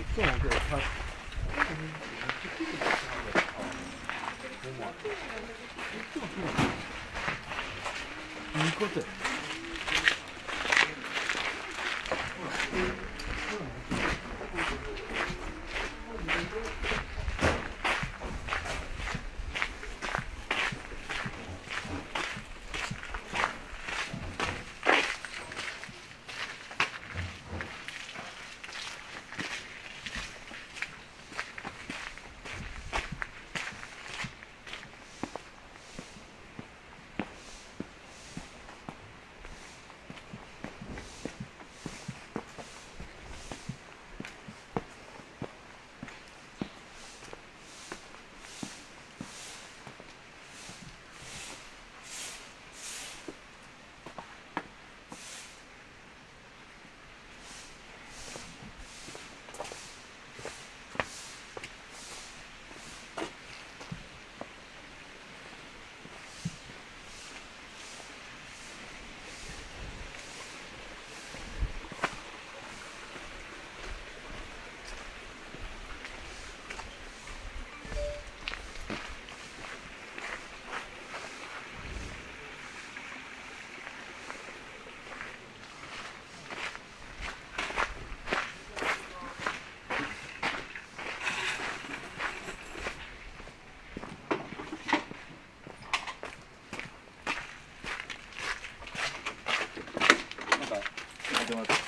い、そうなんですよ。はい。いいことや。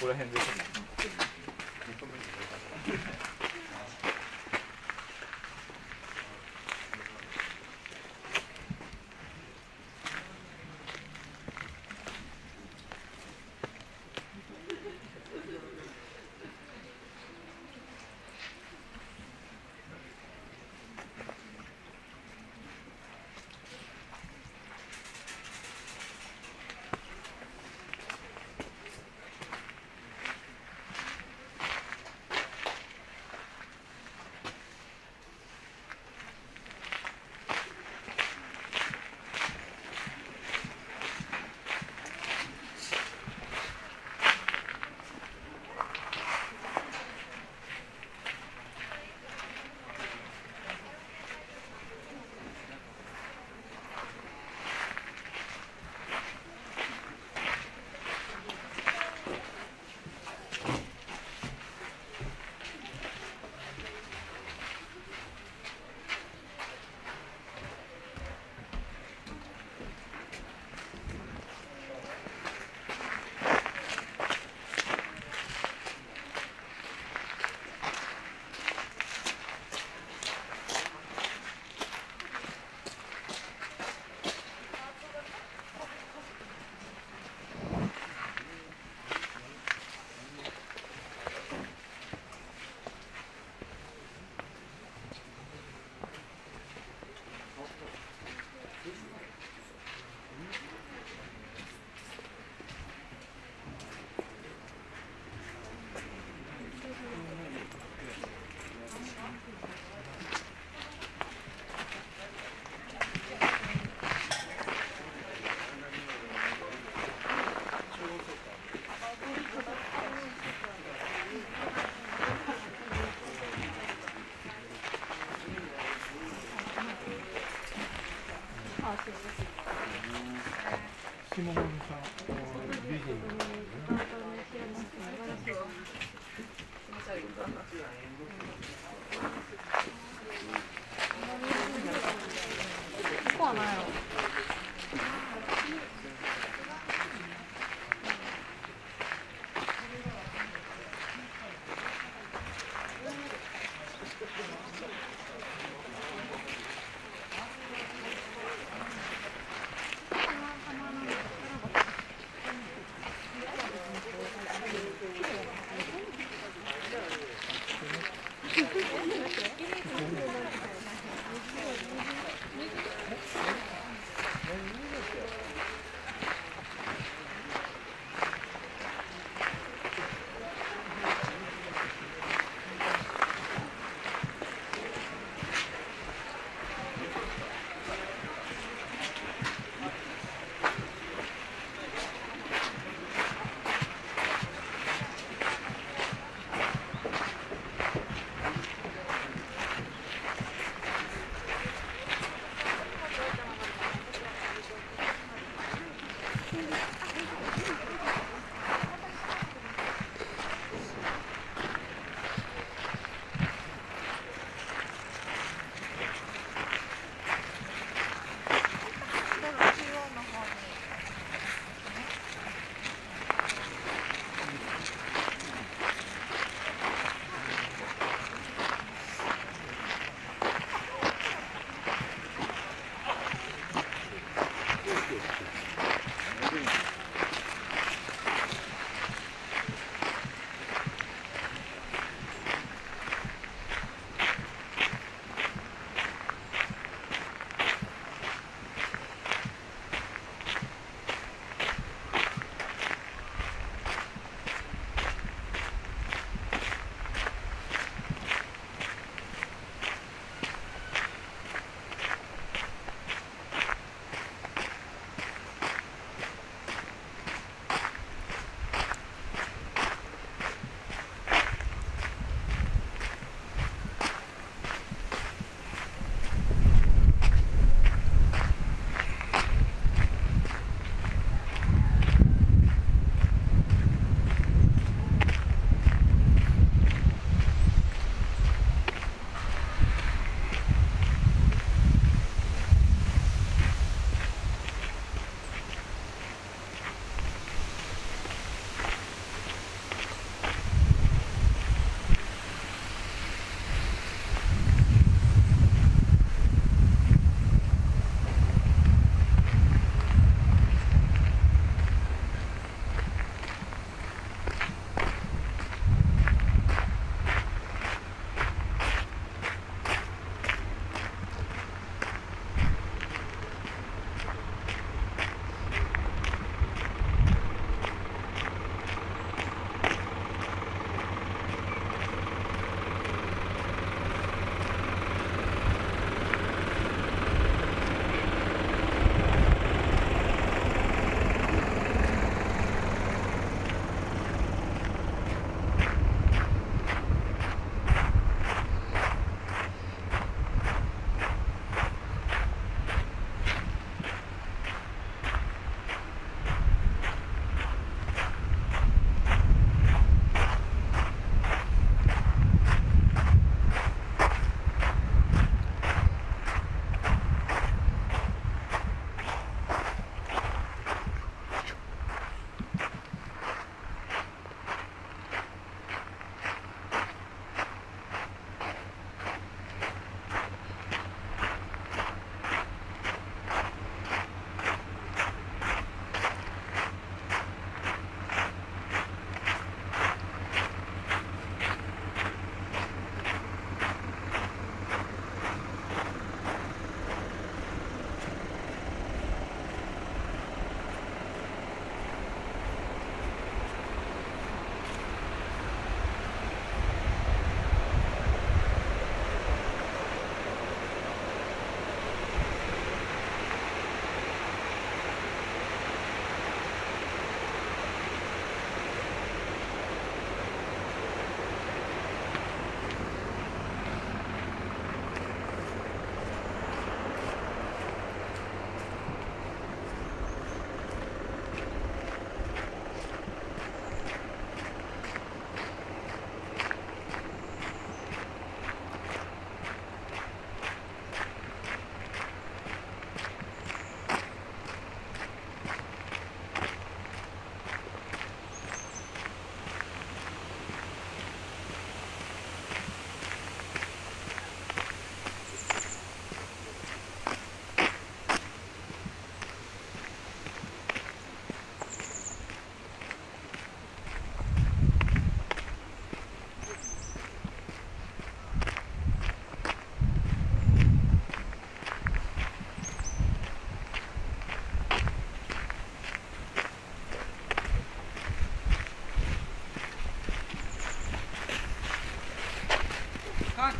Bruder Henrik. 下森さん、美人。ここはないの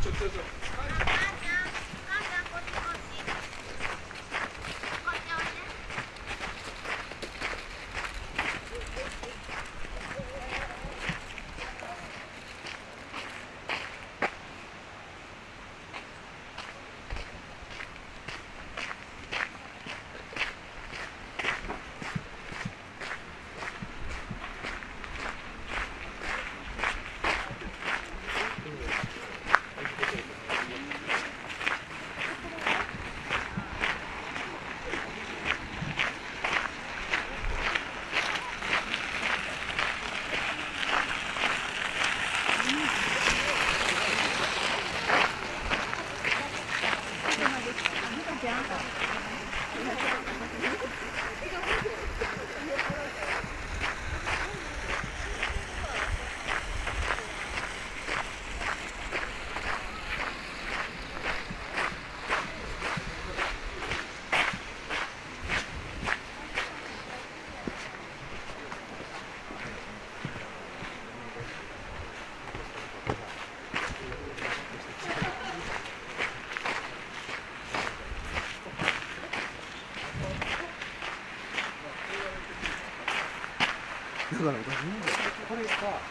ちょっと。これがこれこ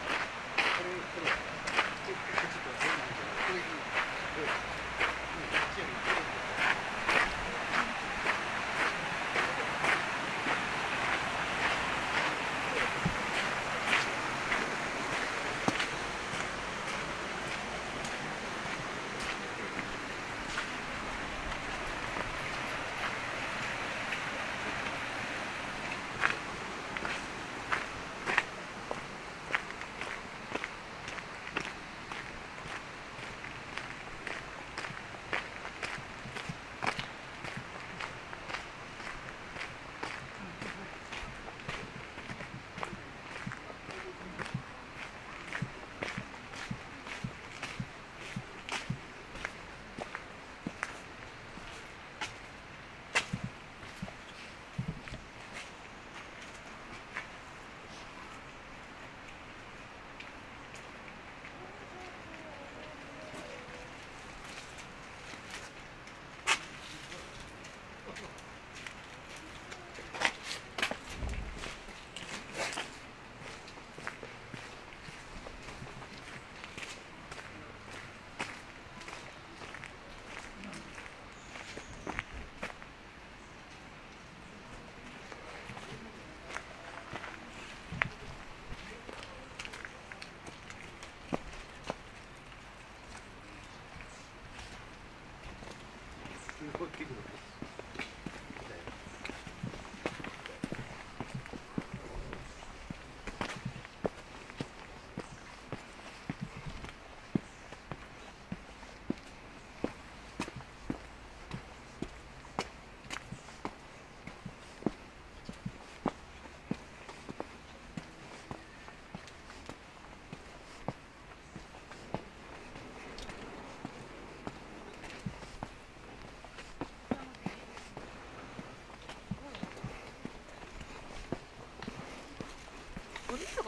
れす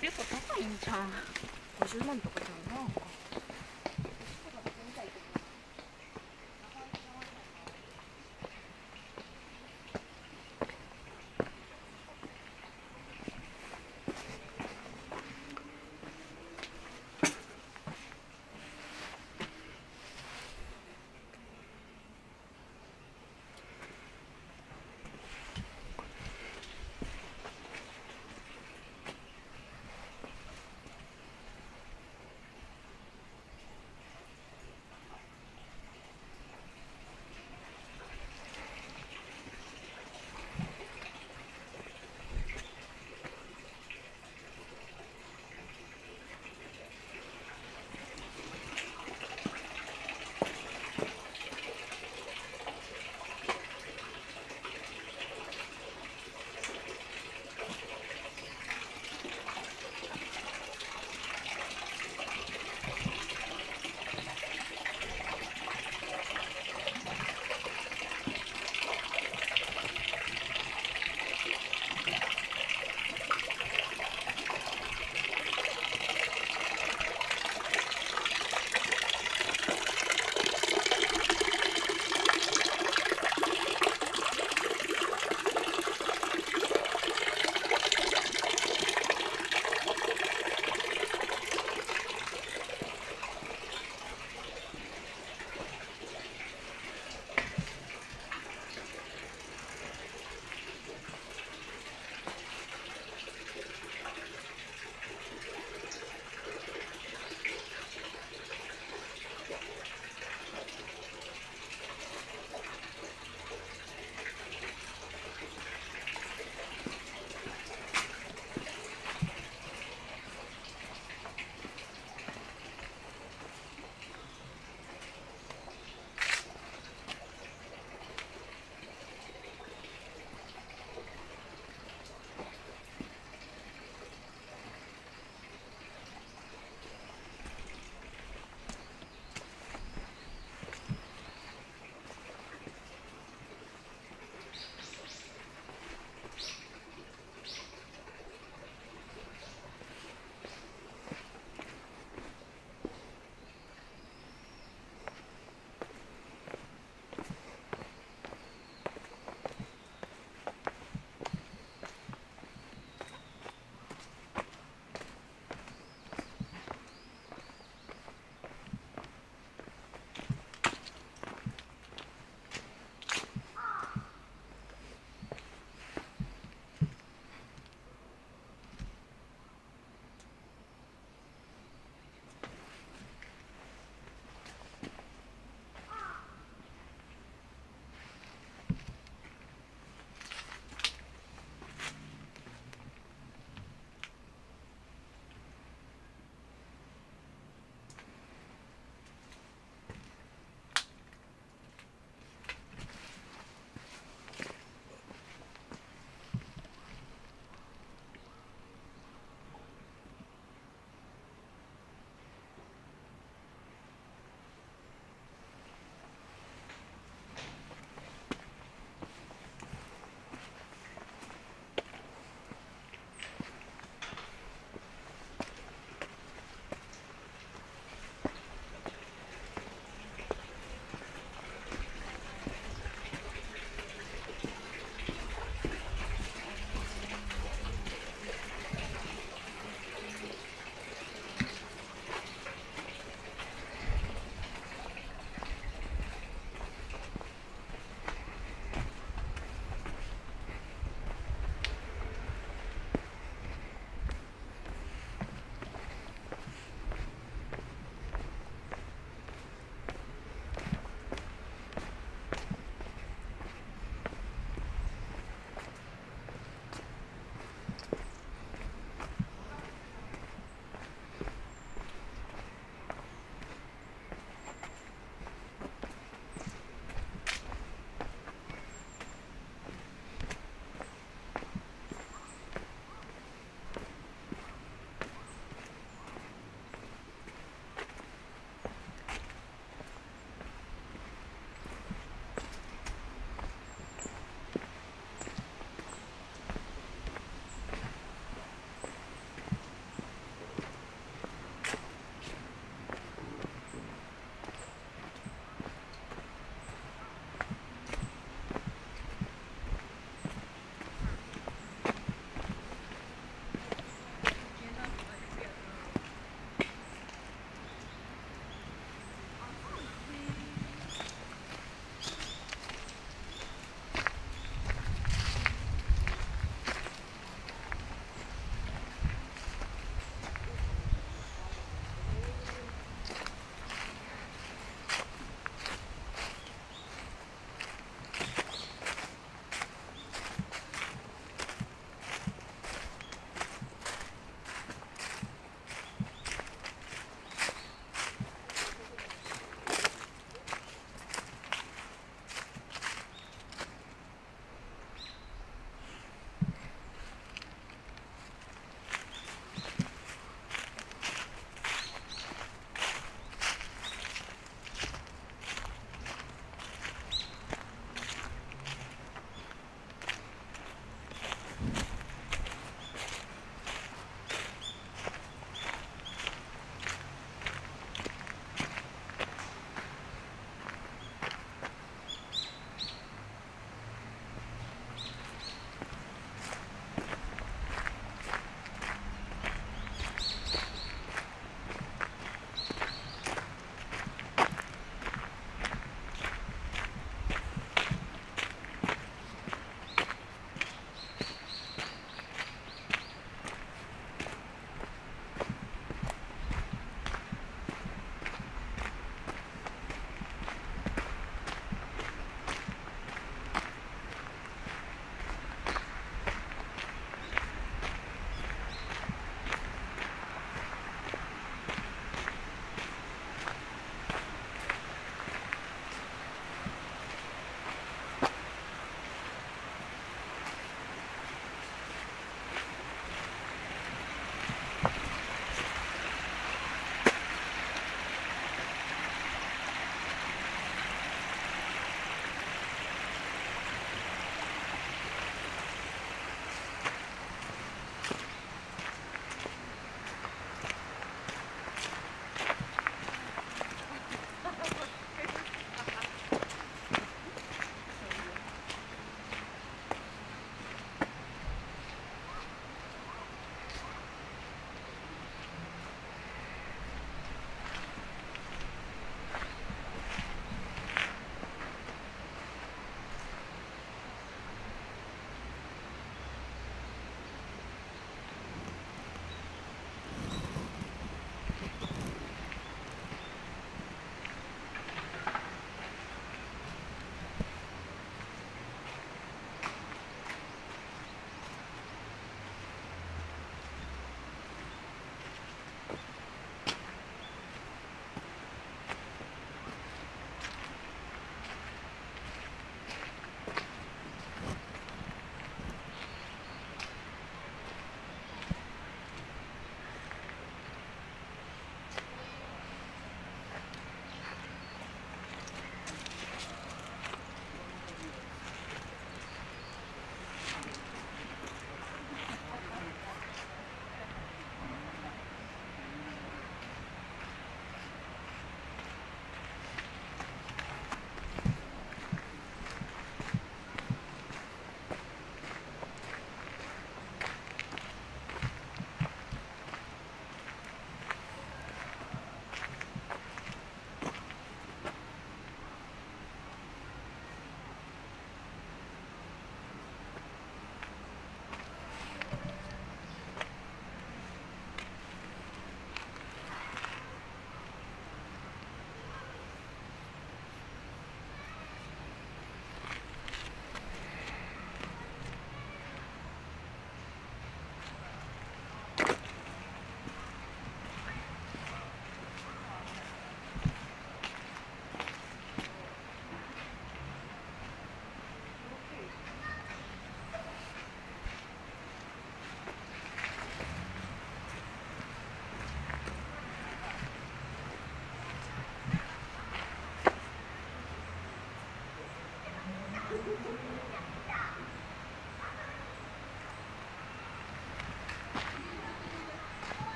結構高いんじゃん50万と